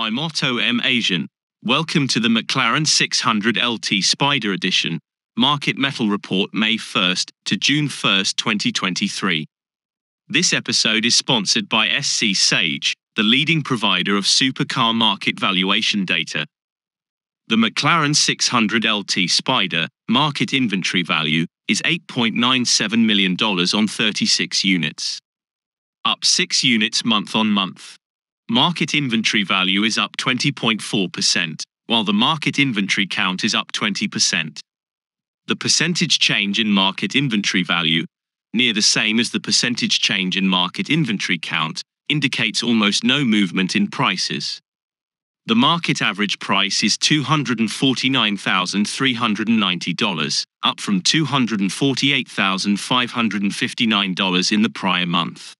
I'm Otto M. Asian. Welcome to the McLaren 600 LT Spider Edition, Market Metal Report May 1st to June 1st, 2023. This episode is sponsored by SC Sage, the leading provider of supercar market valuation data. The McLaren 600 LT Spider market inventory value is $8.97 million on 36 units. Up 6 units month on month. Market inventory value is up 20.4%, while the market inventory count is up 20%. The percentage change in market inventory value, near the same as the percentage change in market inventory count, indicates almost no movement in prices. The market average price is $249,390, up from $248,559 in the prior month.